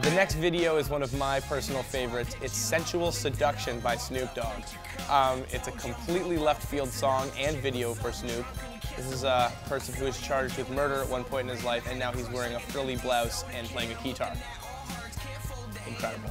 The next video is one of my personal favorites. It's Sensual Seduction by Snoop Dogg. Um, it's a completely left field song and video for Snoop. This is a person who was charged with murder at one point in his life, and now he's wearing a frilly blouse and playing a guitar. Incredible.